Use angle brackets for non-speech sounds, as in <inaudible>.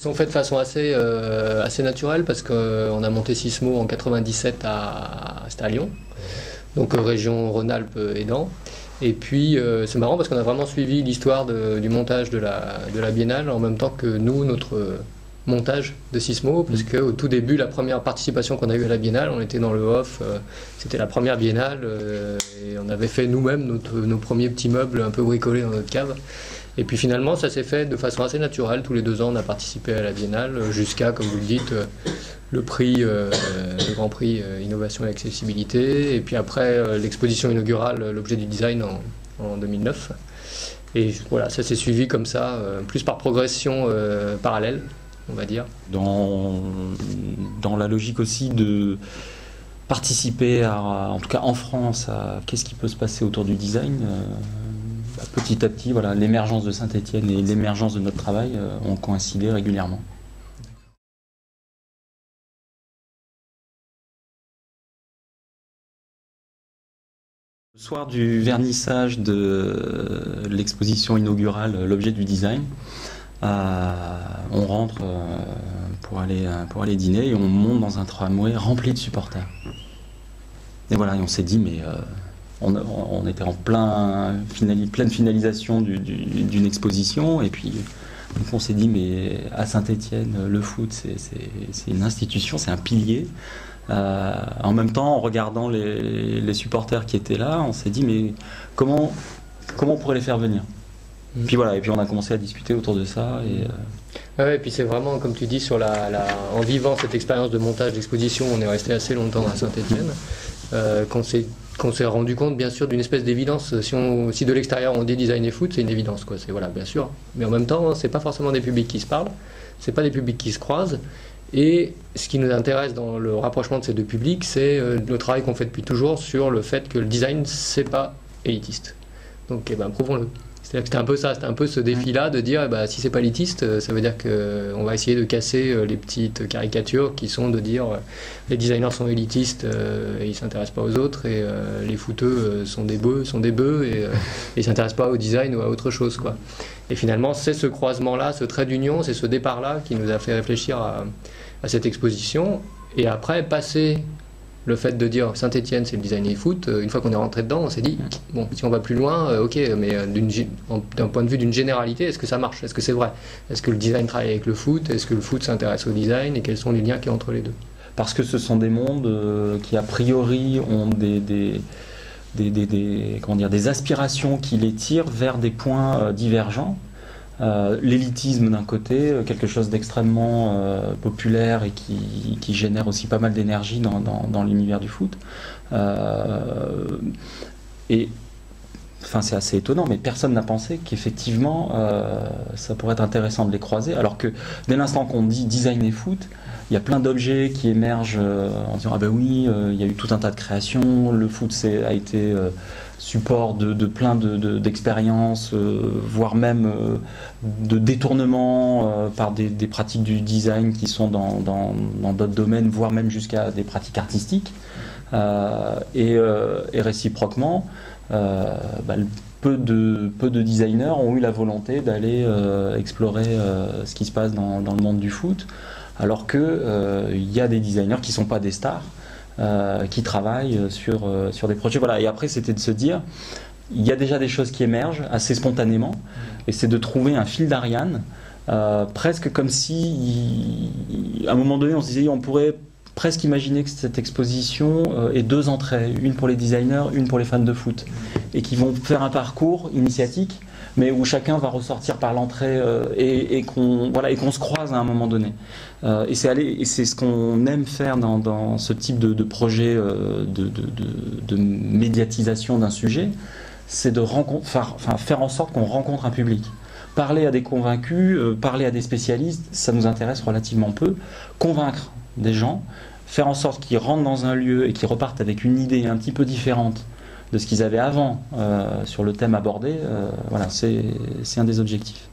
Sont faits de façon assez, euh, assez naturelle parce qu'on a monté Sismo en 97 à, à Lyon, donc euh, région Rhône-Alpes aidant. Et puis euh, c'est marrant parce qu'on a vraiment suivi l'histoire du montage de la, de la Biennale en même temps que nous, notre montage de Sismo, parce mm. qu'au tout début, la première participation qu'on a eue à la Biennale, on était dans le off, c'était la première Biennale, et on avait fait nous-mêmes nos premiers petits meubles un peu bricolés dans notre cave. Et puis finalement, ça s'est fait de façon assez naturelle. Tous les deux ans, on a participé à la Biennale jusqu'à, comme vous le dites, euh, le prix, euh, le Grand Prix euh, Innovation et Accessibilité. Et puis après, l'exposition inaugurale, l'objet du design en, 2009. Et voilà, ça s'est suivi comme ça, plus par progression parallèle, on va dire. Dans, la logique aussi de participer, à, en tout cas en France, à qu'est-ce qui peut se passer autour du design bah, petit à petit, voilà, l'émergence de Saint-Etienne et l'émergence de notre travail euh, ont coïncidé régulièrement. Le soir du vernissage de l'exposition inaugurale L'objet du design, euh, on rentre euh, pour, aller, pour aller dîner et on monte dans un tramway rempli de supporters. Et voilà, on s'est dit, mais on, était en plein, pleine finalisation d'une exposition et puis on s'est dit mais à Saint-Étienne le foot c'est une institution, c'est un pilier. Euh, en même temps, en regardant les, supporters qui étaient là, on s'est dit mais comment comment on pourrait les faire venir? Puis voilà, et puis on a commencé à discuter autour de ça et euh, et puis c'est vraiment, comme tu dis, en vivant cette expérience de montage d'exposition, on est resté assez longtemps à Saint-Etienne, euh, qu'on s'est rendu compte bien sûr d'une espèce d'évidence. Si, de l'extérieur on dit design et foot, c'est une évidence quoi. C'est voilà, bien sûr. Mais en même temps, c'est pas forcément des publics qui se parlent, c'est pas des publics qui se croisent. Et ce qui nous intéresse dans le rapprochement de ces deux publics, c'est euh, le travail qu'on fait depuis toujours sur le fait que le design c'est pas élitiste. Donc, eh ben, prouvons-le. C'était un peu ça, c'était un peu ce défi-là de dire, bah, si c'est pas élitiste, euh, ça veut dire qu'on va essayer de casser euh, les petites caricatures qui sont de dire, euh, les designers sont élitistes et ils s'intéressent pas aux autres, et les footeux sont des bœufs, sont des bœufs <laughs> et, ils s'intéressent pas au design ou à autre chose, quoi. Et finalement, c'est ce croisement-là, ce trait d'union, c'est ce départ-là qui nous a fait réfléchir à, à cette exposition. Et après, passer le fait de dire Saint-Etienne, c'est le design et foot, euh, une fois qu'on est rentré dedans, on s'est dit, bon, si on va plus loin, euh, ok, mais euh, d'un point de vue d'une généralité, est-ce que ça marche? Est-ce que c'est vrai? Est-ce que le design travaille avec le foot? Est-ce que le foot s'intéresse au design? Et quels sont les liens qu'il y a entre les deux? Parce que ce sont des mondes qui, a priori, ont des, comment dire, des aspirations qui les tirent vers des points divergents. Euh, l'élitisme d'un côté, euh, quelque chose d'extrêmement euh, populaire et qui, génère aussi pas mal d'énergie dans, l'univers du foot. et enfin, c'est assez étonnant, mais personne n'a pensé qu'effectivement ça pourrait être intéressant de les croiser, alors que dès l'instant qu'on dit design et foot, il y a plein d'objets qui émergent en disant ah ben oui, il y a eu tout un tas de créations, le foot a été support de, plein d'expériences, euh, voire même euh, de détournements euh, par des, pratiques du design qui sont dans d'autres domaines, voire même jusqu'à des pratiques artistiques. Et, réciproquement, bah, peu, de, designers ont eu la volonté d'aller explorer ce qui se passe dans, le monde du foot, alors qu'il y a des designers qui ne sont pas des stars, euh, qui travaillent sur, euh, des projets. Voilà. Et après, c'était de se dire, il y a déjà des choses qui émergent assez spontanément, et c'est de trouver un fil d'Ariane, euh, presque comme si, à un moment donné, on se disait, on pourrait presque imaginer que cette exposition ait deux entrées, une pour les designers, une pour les fans de foot, et qui vont faire un parcours initiatique mais où chacun va ressortir par l'entrée euh, et, qu'on voilà, qu'on se croise à un moment donné. Euh, et c'est ce qu'on aime faire dans, ce type de, projet euh, de, de, médiatisation d'un sujet, c'est de faire, enfin, faire en sorte qu'on rencontre un public parler à des convaincus, parler à des spécialistes, ça nous intéresse relativement peu. Convaincre des gens, faire en sorte qu'ils rentrent dans un lieu et qu'ils repartent avec une idée un petit peu différente de ce qu'ils avaient avant euh, sur le thème abordé, euh, voilà, c'est un des objectifs.